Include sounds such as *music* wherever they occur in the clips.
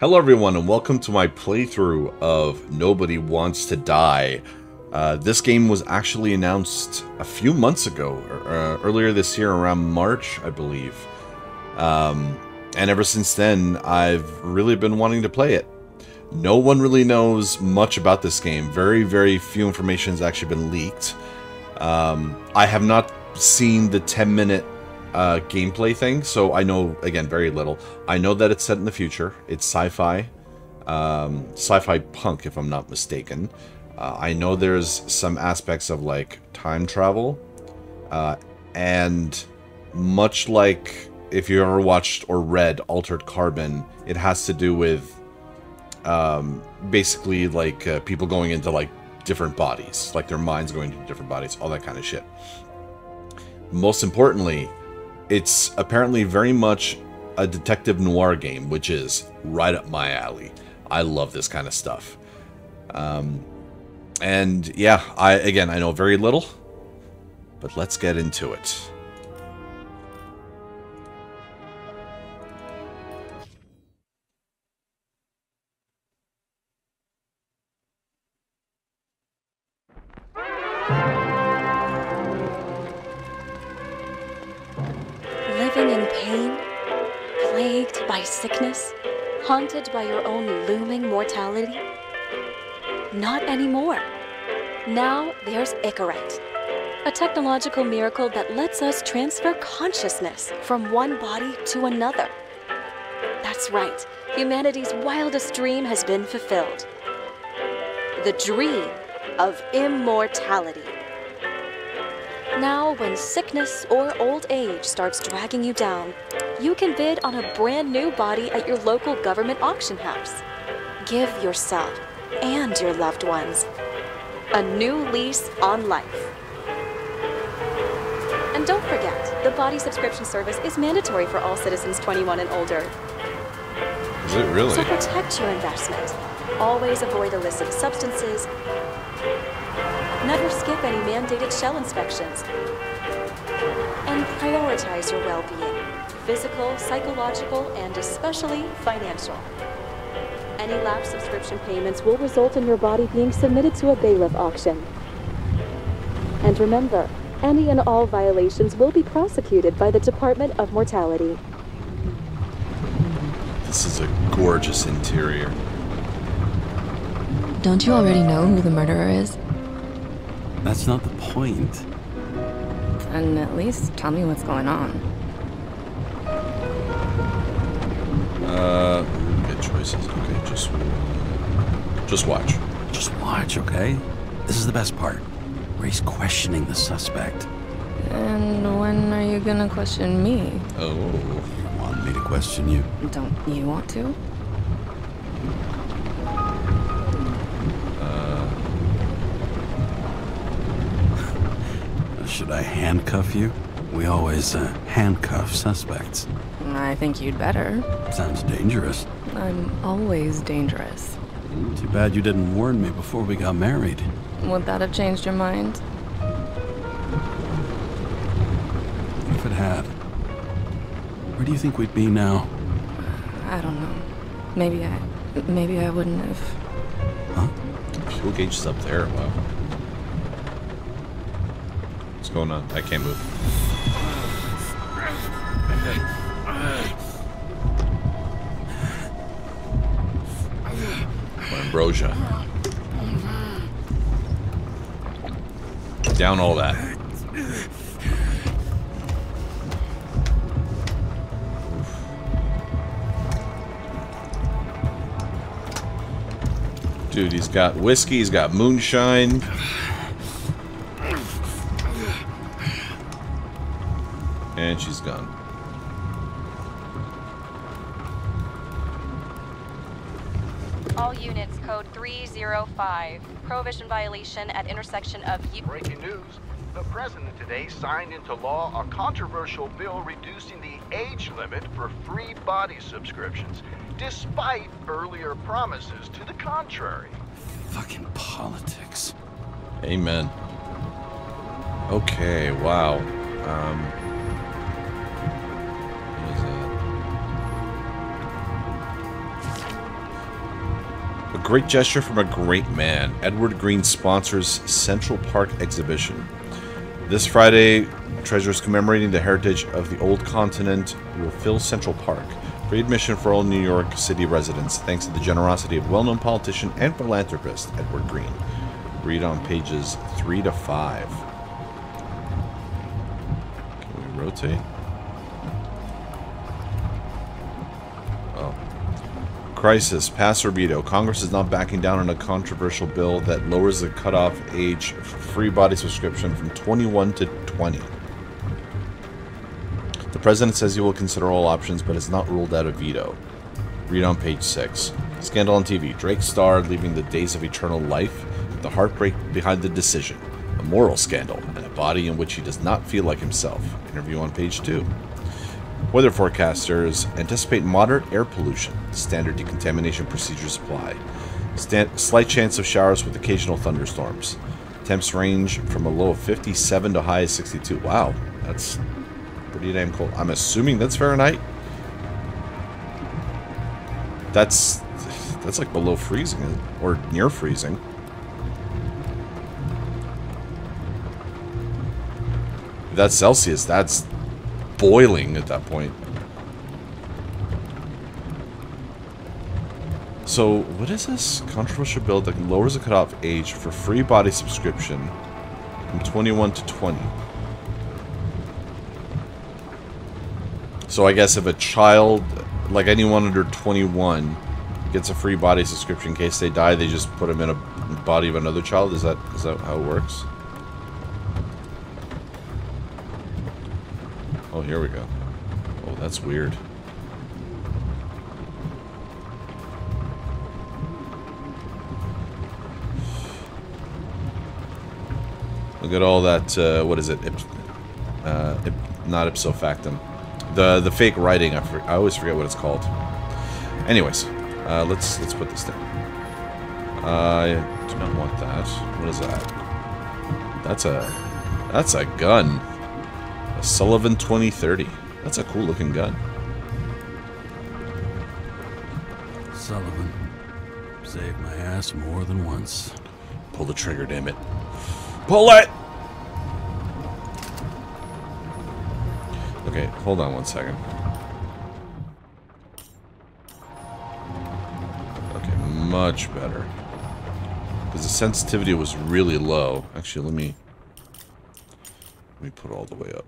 Hello everyone and welcome to my playthrough of Nobody Wants to Die. Uh, this game was actually announced a few months ago, uh, earlier this year around March, I believe. Um, and ever since then, I've really been wanting to play it. No one really knows much about this game. Very, very few information has actually been leaked. Um, I have not seen the 10 minute uh, gameplay thing, so I know, again, very little. I know that it's set in the future. It's sci-fi. Um, sci-fi punk, if I'm not mistaken. Uh, I know there's some aspects of, like, time travel. Uh, and much like if you ever watched or read Altered Carbon, it has to do with um, basically, like, uh, people going into, like, different bodies. Like, their minds going into different bodies, all that kind of shit. Most importantly, it's apparently very much a detective noir game, which is right up my alley. I love this kind of stuff. Um, and yeah, I again, I know very little, but let's get into it. Sickness, haunted by your own looming mortality? Not anymore. Now there's Ichorite, a technological miracle that lets us transfer consciousness from one body to another. That's right, humanity's wildest dream has been fulfilled. The dream of immortality. Now, when sickness or old age starts dragging you down, you can bid on a brand new body at your local government auction house. Give yourself and your loved ones a new lease on life. And don't forget, the body subscription service is mandatory for all citizens 21 and older. Is it really? So protect your investment. Always avoid illicit substances. Never skip any mandated shell inspections. And prioritize your well being physical, psychological, and especially financial. Any lapsed subscription payments will result in your body being submitted to a bailiff auction. And remember, any and all violations will be prosecuted by the Department of Mortality. This is a gorgeous interior. Don't you already know who the murderer is? That's not the point. And at least tell me what's going on. Uh, good choices. Okay, just just watch. Just watch, okay? This is the best part. Where he's questioning the suspect. And when are you gonna question me? Oh, You want me to question you? Don't you want to? Uh... *laughs* Should I handcuff you? We always uh, handcuff suspects. I think you'd better. Sounds dangerous. I'm always dangerous. Too bad you didn't warn me before we got married. Would that have changed your mind? If it had. Where do you think we'd be now? I don't know. Maybe I. Maybe I wouldn't have. Huh? fuel gauge is up there. Wow. What's going on? I can't move. Ambrosia. Down all that. Dude, he's got whiskey, he's got moonshine. Prohibition violation at intersection of U- Breaking news. The president today signed into law a controversial bill reducing the age limit for free body subscriptions, despite earlier promises to the contrary. Fucking politics. Amen. Okay, wow. Um, great gesture from a great man. Edward Green sponsors Central Park exhibition. This Friday, treasures commemorating the heritage of the old continent will fill Central Park. Free admission for all New York City residents, thanks to the generosity of well known politician and philanthropist Edward Green. Read on pages 3 to 5. Can we rotate? Crisis. Pass or veto. Congress is not backing down on a controversial bill that lowers the cutoff age for free body subscription from 21 to 20. The president says he will consider all options, but has not ruled out a veto. Read on page 6. Scandal on TV. Drake starred leaving the days of eternal life, the heartbreak behind the decision, a moral scandal, and a body in which he does not feel like himself. Interview on page 2. Weather forecasters anticipate moderate air pollution. Standard decontamination procedures apply. Slight chance of showers with occasional thunderstorms. Temps range from a low of 57 to high of 62. Wow, that's pretty damn cold. I'm assuming that's Fahrenheit. That's that's like below freezing or near freezing. That's Celsius. That's boiling at that point. So, what is this controversial bill that lowers the cutoff age for free body subscription from 21 to 20? So I guess if a child, like anyone under 21, gets a free body subscription in case they die, they just put them in a body of another child. Is that is that how it works? Oh, here we go. Oh, that's weird. Look at all that. Uh, what is it? Ip, uh, ip, not ipso factum. The the fake writing. I, I always forget what it's called. Anyways, uh, let's let's put this down. I do not want that. What is that? That's a that's a gun. A Sullivan 2030. That's a cool looking gun. Sullivan. Saved my ass more than once. Pull the trigger, damn it. Pull it! Okay, hold on one second. Okay, much better. Because the sensitivity was really low. Actually, let me... Let me put it all the way up.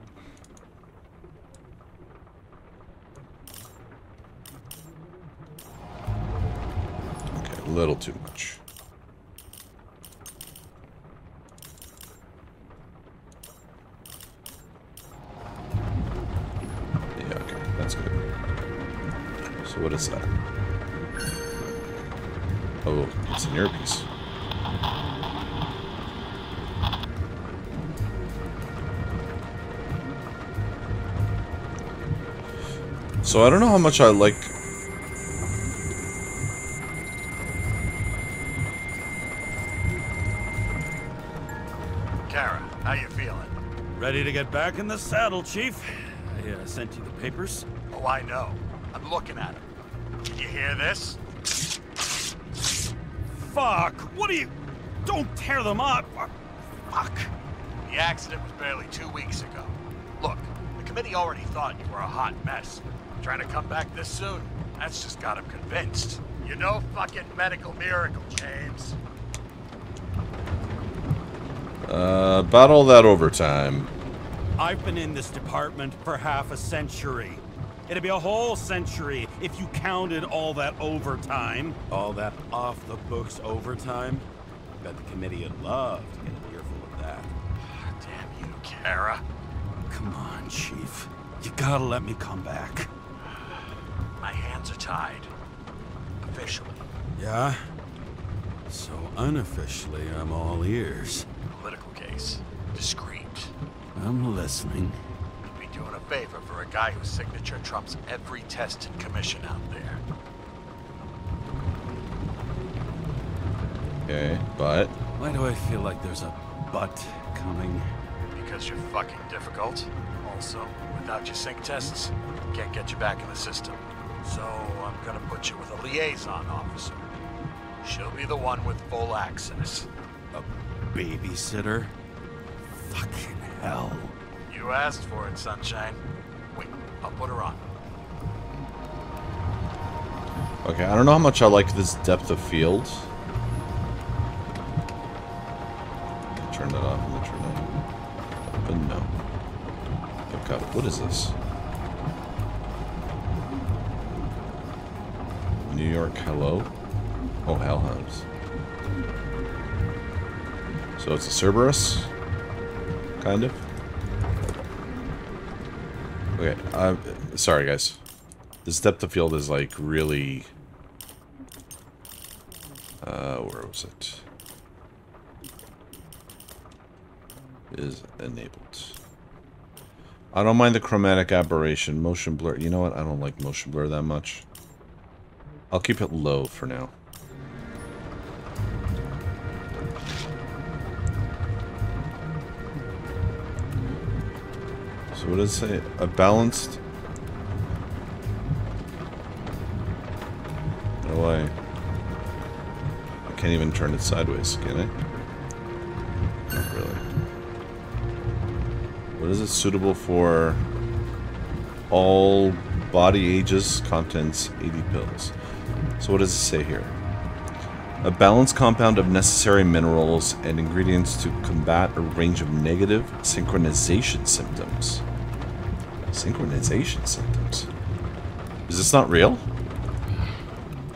Little too much. Yeah, okay, that's good. So what is that? Oh, it's an earpiece. So I don't know how much I like Karra, how you feeling? Ready to get back in the saddle, Chief. I uh, sent you the papers. Oh, I know. I'm looking at them. Did you hear this? Fuck! What are you... Don't tear them up! Fuck! The accident was barely two weeks ago. Look, the committee already thought you were a hot mess. Trying to come back this soon? That's just got them convinced. You're no fucking medical miracle, James. Uh, about all that overtime. I've been in this department for half a century. It'd be a whole century if you counted all that overtime. All that off-the-books overtime? Bet the committee would love to get an earful of that. Damn you, Karra. Come on, Chief. You gotta let me come back. My hands are tied. Officially. Yeah? So unofficially, I'm all ears. Political case. Discreet. I'm listening. You'd be doing a favor for a guy whose signature trumps every test and commission out there. Okay, but Why do I feel like there's a butt coming? Because you're fucking difficult. Also, without your sync tests, can't get you back in the system. So I'm gonna put you with a liaison officer. She'll be the one with full access. A babysitter? Fucking hell. You asked for it, Sunshine. Wait, I'll put her on. Okay, I don't know how much I like this depth of field. Turn that off. I'm gonna turn that on. But no. Pick up. What is this? New York, hello? Oh, Hellhounds. So it's a Cerberus? Kind of? Okay, uh, sorry guys. This depth of field is like really... Uh, where was it? Is enabled. I don't mind the chromatic aberration. Motion blur. You know what? I don't like motion blur that much. I'll keep it low for now. What does it say? A balanced... Way. I can't even turn it sideways, can I? Not really. What is it suitable for? All body ages, contents 80 pills. So what does it say here? A balanced compound of necessary minerals and ingredients to combat a range of negative synchronization symptoms. Synchronization symptoms? Is this not real?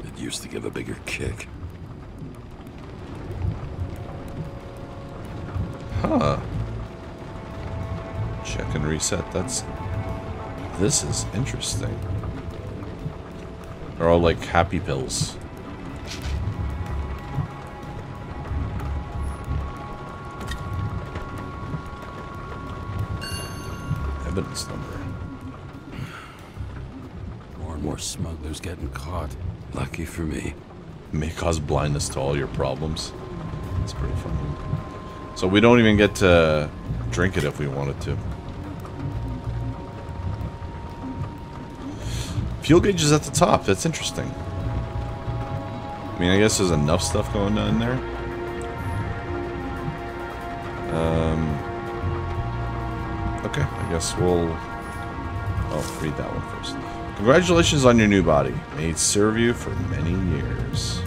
It used to give a bigger kick. Huh. Check and reset. That's... This is interesting. They're all like happy pills. Evidence More smugglers getting caught. Lucky for me. May cause blindness to all your problems. It's pretty funny. So we don't even get to drink it if we wanted to. Fuel gauge is at the top. That's interesting. I mean, I guess there's enough stuff going on there. Um. Okay, I guess we'll. Oh, read that one first. Congratulations on your new body. May it serve you for many years.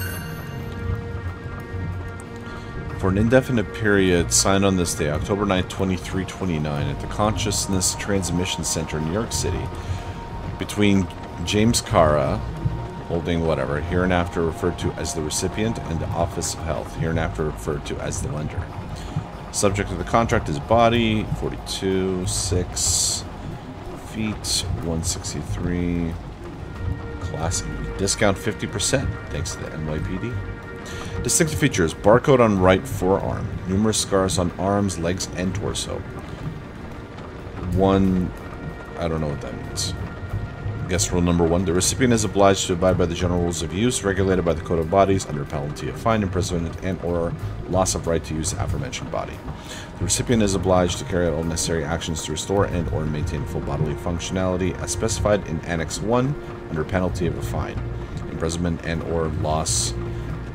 For an indefinite period, signed on this day, October 9, 2329, at the Consciousness Transmission Center in New York City, between James Karra, holding whatever, hereinafter referred to as the recipient, and the Office of Health, hereinafter referred to as the lender. Subject of the contract is body, 42, 6 feet, 163. Class. Discount 50%, thanks to the NYPD. Distinctive features barcode on right forearm, numerous scars on arms, legs, and torso. One, I don't know what that means. Guess rule number one the recipient is obliged to abide by the general rules of use regulated by the Code of Bodies under penalty of fine, imprisonment, and or loss of right to use the aforementioned body. The recipient is obliged to carry out all necessary actions to restore and or maintain full bodily functionality as specified in Annex 1 under penalty of a fine, imprisonment, and or loss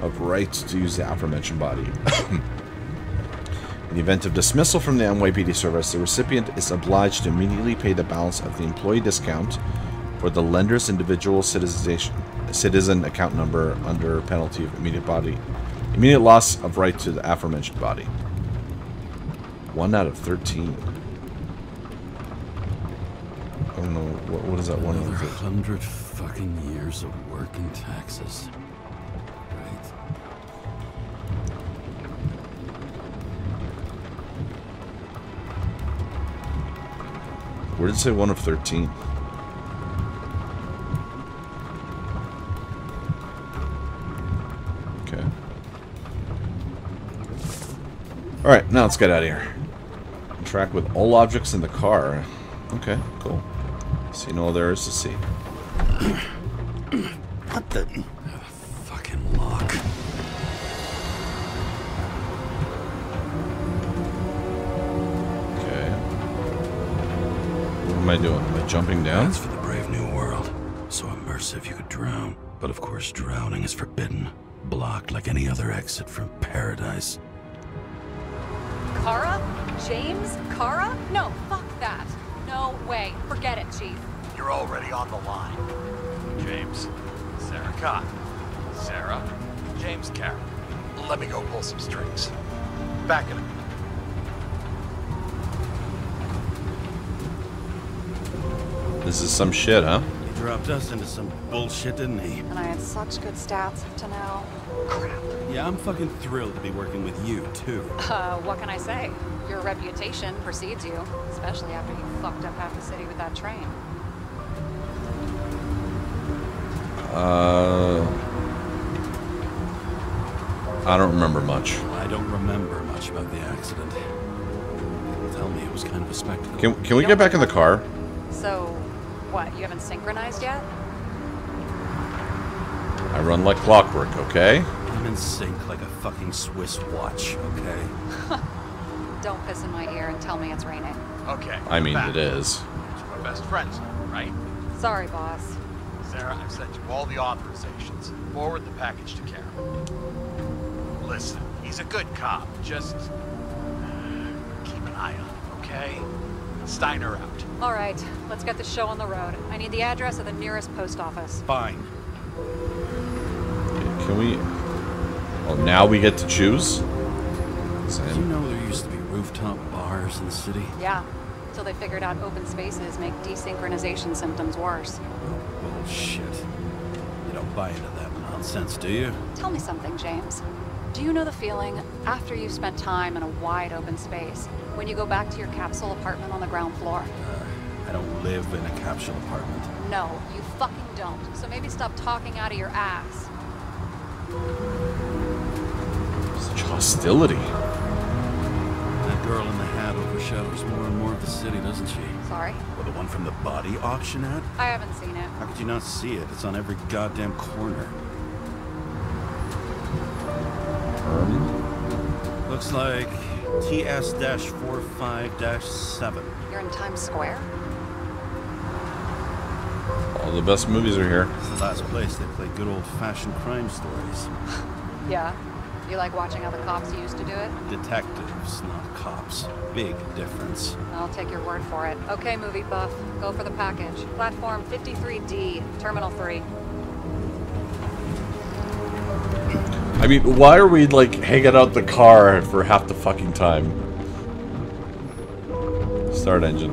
of right to use the aforementioned body. In the event of dismissal from the NYPD service, the recipient is obliged to immediately pay the balance of the employee discount or the lender's individual citizen account number under penalty of immediate body immediate loss of right to the aforementioned body. One out of 13. I don't know, what, what is that one out of 13? 100 fucking years of work in taxes. Where did it say one of 13? Alright, now let's get out of here. Track with all objects in the car. Okay, cool. See all there is to see. *clears throat* What the? Fucking lock. Okay. What am I doing? Am I jumping down? That's for the brave new world. So immersive you could drown. But of course, drowning is forbidden. Blocked like any other exit from paradise. Karra? James? Karra? No, fuck that. No way. Forget it, Chief. You're already on the line. James. Sarah Cotton. Sarah. James Karra. Let me go pull some strings. Back in a minute. This is some shit, huh? He dropped us into some bullshit, didn't he? And I had such good stats up to now. Crap. Yeah, I'm fucking thrilled to be working with you, too. *laughs* Uh, what can I say? Your reputation precedes you, especially after you fucked up half the city with that train. Uh, I don't remember much. I don't remember much about the accident. Tell me it was kind of a spectacle. Can can we get back in the car? So, what, you haven't synchronized yet? I run like clockwork, okay? I'm in sync like a fucking Swiss watch, okay? *laughs* Don't piss in my ear and tell me it's raining. Okay. I mean, back. it is. We're best friends, right? Sorry, boss. Sarah, I've sent you all the authorizations. Forward the package to Karra. Listen, he's a good cop. Just keep an eye on him, okay? Steiner out. All right, let's get the show on the road. I need the address of the nearest post office. Fine. Can we? Oh, now we get to choose. Did you know there used to be rooftop bars in the city? Yeah, until they figured out open spaces make desynchronization symptoms worse. Oh, bullshit. You don't buy into that nonsense, do you? Tell me something, James. Do you know the feeling after you've spent time in a wide open space when you go back to your capsule apartment on the ground floor? Uh, I don't live in a capsule apartment. No, you fucking don't. So maybe stop talking out of your ass. Such hostility. That girl in the hat overshadows more and more of the city, doesn't she? Sorry, Well, the one from the body auction ad? I haven't seen it. How could you not see it? It's on every goddamn corner. Looks like TS-45-7. You're in Times Square? All the best movies are here. It's the last place they play good old-fashioned crime stories. *laughs* Yeah. You like watching how the cops used to do it? Detectives, not cops. Big difference. I'll take your word for it. Okay, movie buff. Go for the package. Platform 53D, Terminal 3. I mean, why are we like hanging out the car for half the fucking time? Start engine.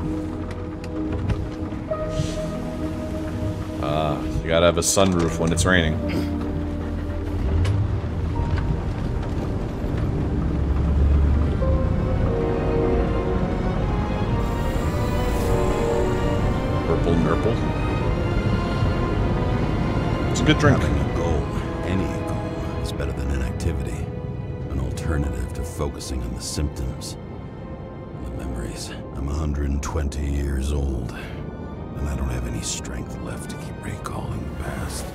Uh, you gotta have a sunroof when it's raining. Purple Nurple. It's a good drink. Having a goal, any better than inactivity. An alternative to focusing on the symptoms. The memories. I'm 120 years old, and I don't have any strength left to keep recalling the past.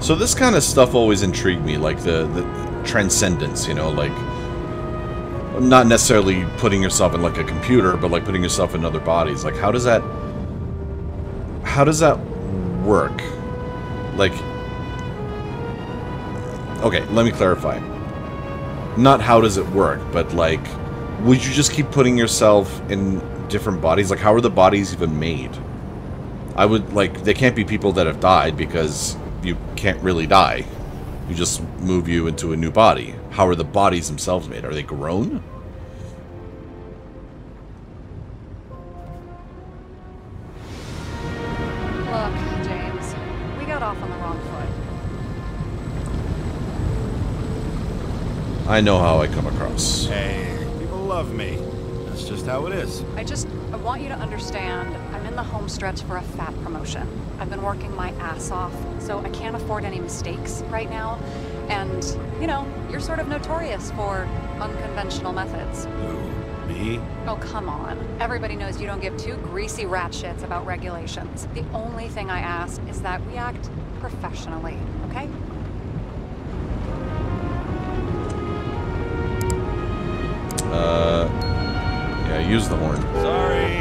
So this kind of stuff always intrigued me, like the, the transcendence, you know, like not necessarily putting yourself in like a computer, but like putting yourself in other bodies. Like how does that how does that work? Like Okay, let me clarify. Not how does it work, but like would you just keep putting yourself in different bodies? Like how are the bodies even made? I would like they can't be people that have died because you can't really die. You just move you into a new body. How are the bodies themselves made? Are they grown? Look, James, we got off on the wrong foot. I know how I come across. Hey, people love me. That's just how it is. I just, I want you to understand, I'm in the home stretch for a fat promotion. I've been working my ass off, so I can't afford any mistakes right now. And, you know, you're sort of notorious for unconventional methods. Who? Me? Oh, come on. Everybody knows you don't give two greasy rat shits about regulations. The only thing I ask is that we act professionally, okay? Uh, yeah, use the horn. Sorry,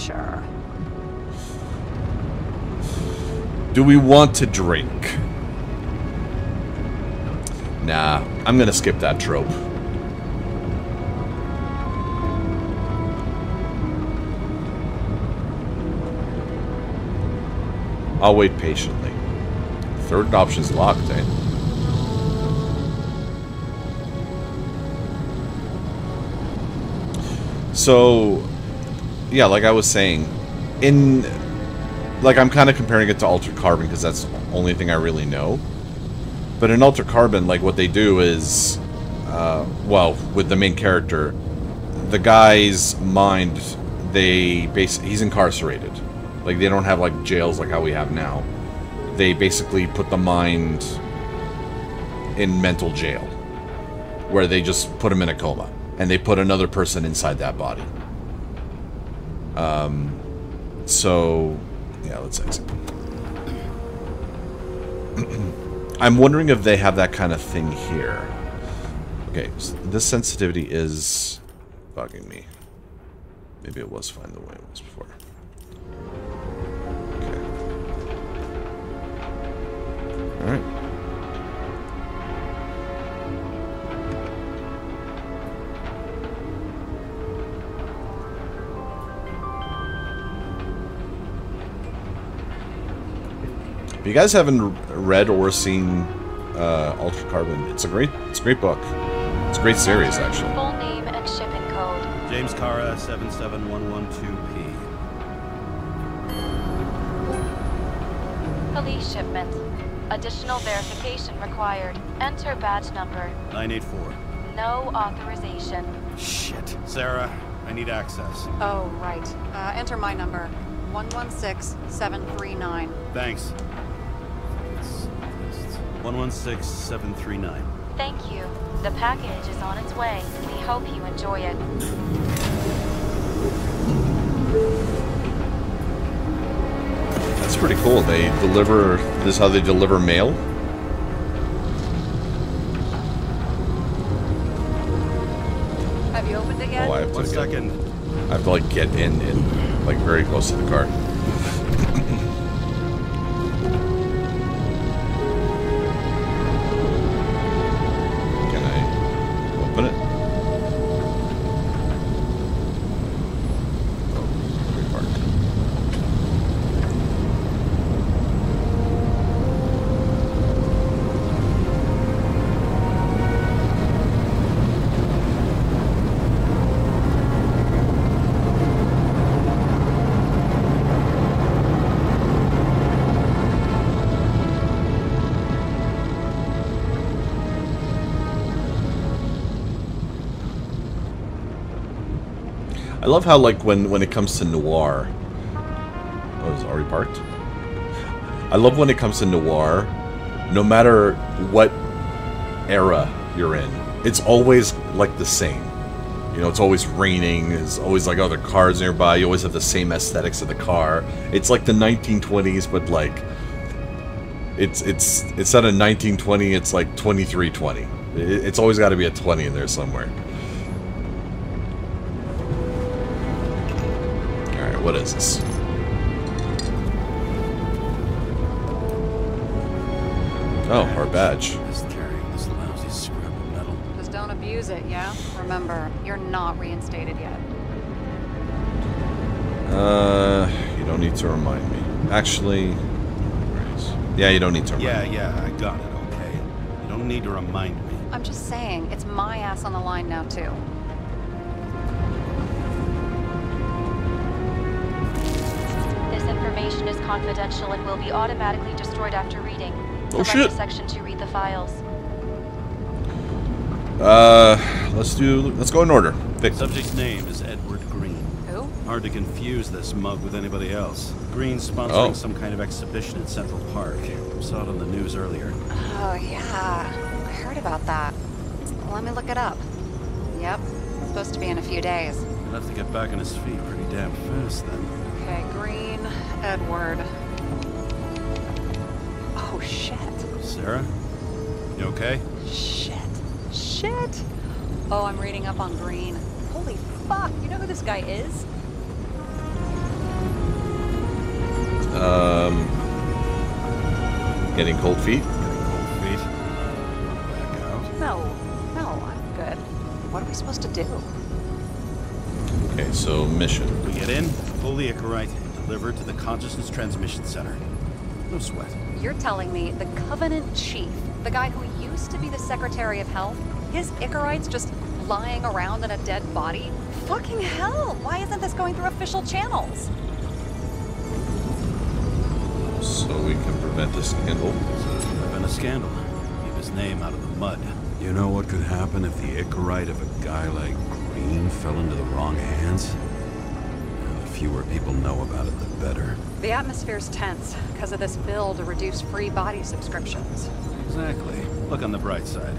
adventure. Do we want to drink? Nah, I'm gonna skip that trope. I'll wait patiently. Third option's locked, eh? So, yeah, like I was saying, in like I'm kind of comparing it to Altered Carbon because that's the only thing I really know. But in Altered Carbon, like what they do is, uh, well, with the main character, the guy's mind, they base he's incarcerated. Like they don't have like jails like how we have now. They basically put the mind in mental jail, where they just put him in a coma, and they put another person inside that body. Um, so yeah, let's exit. *clears throat* I'm wondering if they have that kind of thing here. Okay, so this sensitivity is bugging me. Maybe it was fine the way it was before. You guys haven't read or seen uh, Altered Carbon, it's a great, it's a great book. It's a great series, actually. Full name and shipping code. James Karra, 77112P. Police shipment. Additional verification required. Enter badge number. 984. No authorization. Shit. Sarah, I need access. Oh, right. Uh, enter my number 116739. Thanks. 116739. Thank you. The package is on its way. We hope you enjoy it. That's pretty cool. They deliver. This is how they deliver mail. Have you opened it yet? Oh, I have to One get, second. I have to like get in, in like very close to the car. I love how like when when it comes to noir. Oh, is it already parked? I love when it comes to noir. No matter what era you're in, it's always like the same. You know, it's always raining. It's always like other cars nearby. You always have the same aesthetics of the car. It's like the 1920s, but like it's it's it's instead of 1920, it's like 2320. It's always got to be a 20 in there somewhere. What is this? Oh, our badge. Just carrying this lousy scrap of metal. Just don't abuse it, yeah? Remember, you're not reinstated yet. Uh, you don't need to remind me. Actually, yeah, you don't need to remind Yeah, me. yeah, I got it, okay. You don't need to remind me. I'm just saying, it's my ass on the line now, too. Confidential and will be automatically destroyed after reading. Oh, Select shit. section to read the files. Uh, let's do. Let's go in order. Vic. Subject's name is Edward Green. Who? Hard to confuse this mug with anybody else. Green's sponsoring Oh. some kind of exhibition in Central Park. Saw it on the news earlier. Oh, yeah. I heard about that. Let me look it up. Yep. Supposed to be in a few days. He'll have to get back on his feet pretty damn fast then. Okay, Green, Edward. Oh, shit. Sarah? You okay? Shit. Shit. Oh, I'm reading up on Green. Holy fuck. You know who this guy is? Um, Getting cold feet? Cold feet. Back out. No, no, I'm good. What are we supposed to do? Okay, so mission. We get in, pull the Ichorite, delivered to the Consciousness Transmission Center. No sweat. You're telling me the Covenant Chief, the guy who used to be the Secretary of Health, his Ichorite's just lying around in a dead body? Fucking hell! Why isn't this going through official channels? So we can prevent a scandal. There's been a scandal. Keep his name out of the mud. You know what could happen if the Ichorite of a guy like Green fell into the wrong hands? Well, the fewer people know about it, the better. The atmosphere's tense because of this bill to reduce free body subscriptions. Exactly. Look on the bright side.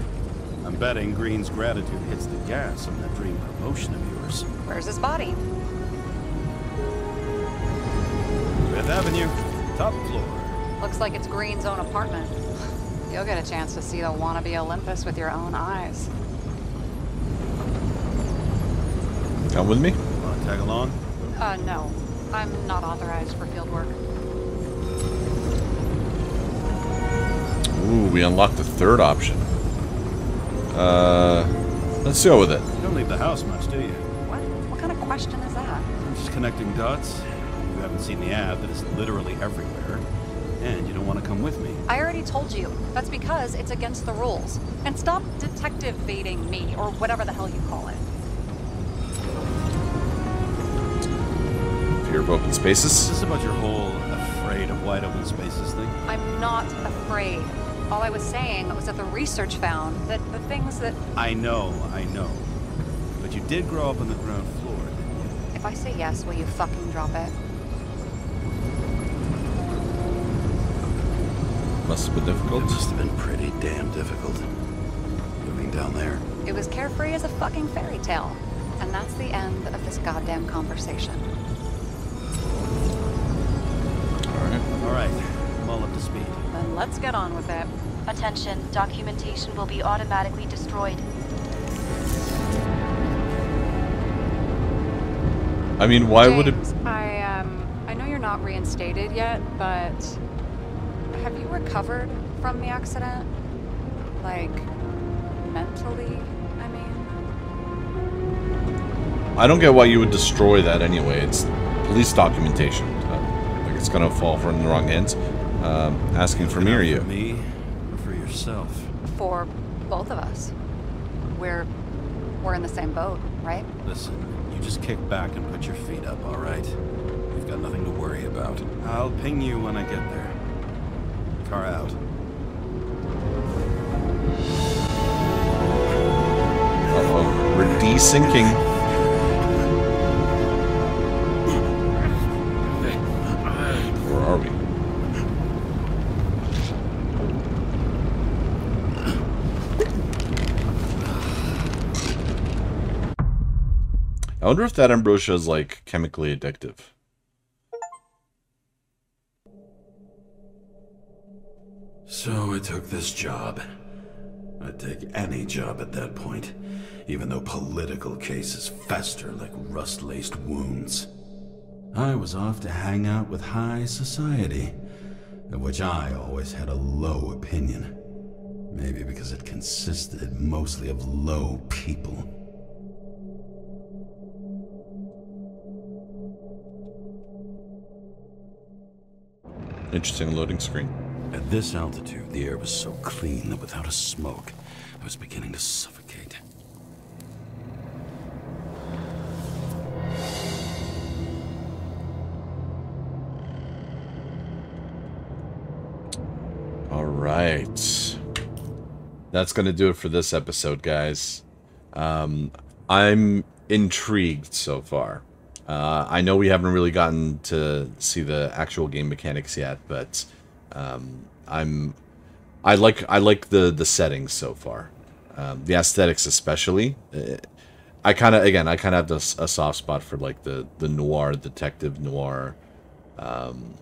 I'm betting Green's gratitude hits the gas on that dream promotion of yours. Where's his body? Fifth Avenue, top floor. Looks like it's Green's own apartment. You'll get a chance to see the wannabe Olympus with your own eyes. Come with me? Wanna tag along? Uh, no. I'm not authorized for field work. Ooh, we unlocked the third option. Uh, let's go with it. You don't leave the house much, do you? What? What kind of question is that? I'm just connecting dots. You haven't seen the ad that is literally everywhere. And you don't want to come with me. I already told you. That's because it's against the rules. And stop detective baiting me, or whatever the hell you call it. Open spaces. Is this about your whole afraid of wide open spaces thing? I'm not afraid. All I was saying was that the research found that the things that. I know, I know. But you did grow up on the ground floor, didn't you? If I say yes, will you fucking drop it? Must have been difficult. It must have been pretty damn difficult. Moving down there. It was carefree as a fucking fairy tale. And that's the end of this goddamn conversation. Alright. Alright, I'm all up to speed. Then let's get on with it. Attention, documentation will be automatically destroyed. I mean, why would it... James, I um I know you're not reinstated yet, but have you recovered from the accident? Like mentally, I mean. I don't get why you would destroy that anyway. It's police documentation. Like it's gonna fall from the wrong hands. Um, asking for me or you? For me, or for yourself? For both of us. We're we're in the same boat, right? Listen, you just kick back and put your feet up, alright? You've got nothing to worry about. I'll ping you when I get there. Car out. Uh-oh. We're desyncing. I wonder if that ambrosia is like chemically addictive. So I took this job. I'd take any job at that point, even though political cases fester like rust laced wounds. I was off to hang out with high society, of which I always had a low opinion. Maybe because it consisted mostly of low people. Interesting loading screen. At this altitude, the air was so clean that without a smoke, I was beginning to suffocate. All right. That's going to do it for this episode, guys. Um, I'm intrigued so far. Uh, I know we haven't really gotten to see the actual game mechanics yet, but um, I'm I like I like the the settings so far, um, the aesthetics especially. Uh, I kind of again I kind of have this, a soft spot for like the the noir detective noir, um,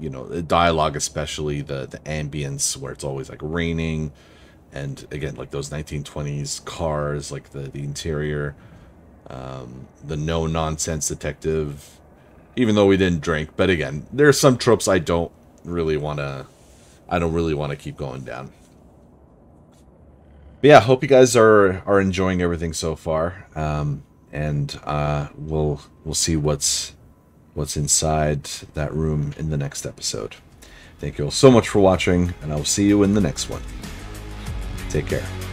you know the dialogue especially the the ambience where it's always like raining, and again like those 1920s cars like the the interior um, the no nonsense detective even though we didn't drink but again there are some tropes i don't really want to I don't really want to keep going down. But yeah, hope you guys are are enjoying everything so far. Um, and uh, we'll we'll see what's what's inside that room in the next episode. Thank you all so much for watching, and I will see you in the next one. Take care.